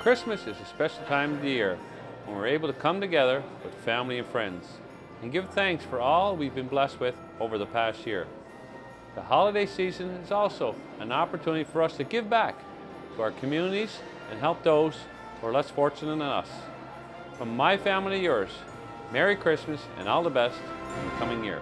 Christmas is a special time of the year when we're able to come together with family and friends and give thanks for all we've been blessed with over the past year. The holiday season is also an opportunity for us to give back to our communities and help those who are less fortunate than us. From my family to yours, Merry Christmas and all the best in the coming year.